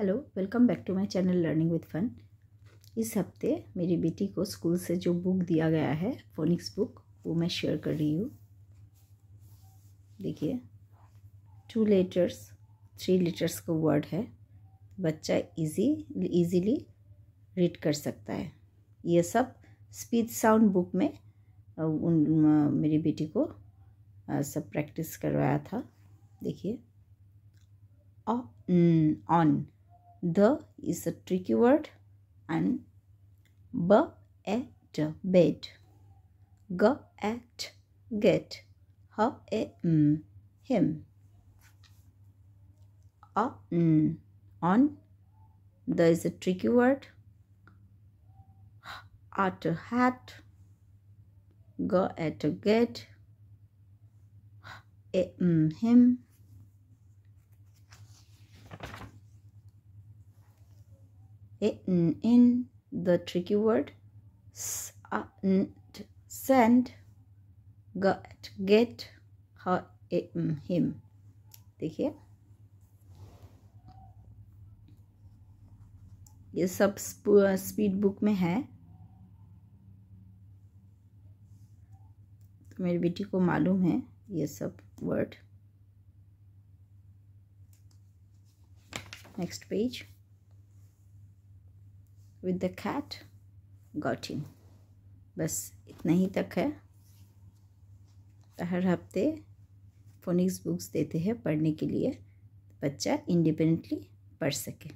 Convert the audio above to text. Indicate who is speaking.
Speaker 1: Welcome back to my channel learning with fun इस हफ़्ते मेरी बेटी को स्कूल से जो बुक दिया गया है फोनिक्स बुक वो मैं शेयर कर रही हूँ। देखिए टू लेटर्स थ्री लेटर्स का वर्ड है। बच्चा इजी इजीली रीड कर सकता है। ये सब स्पीच साउंड बुक में उन मेरी बेटी को सब प्रैक्टिस करवाया था। देखिए on the is a tricky word and b at bed. g at get. h a m him a n on. the is a tricky word. at a hat. go at a get. a m him in, the tricky word send get get her him देखिए। ये सब speed book में है। तो मेरी बेटी को मालूम है ये सब word. Next page. With the cat got in बस इतना ही तक है। हर हफ़्ते फोनिक्स बुक्स देते हैं पढ़ने के लिए। बच्चा इंडिपेंडेंटली पढ़ सके।